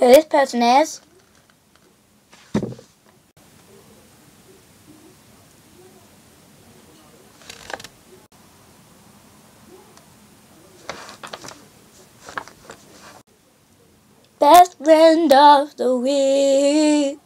Okay, this person is. Best friend of the week.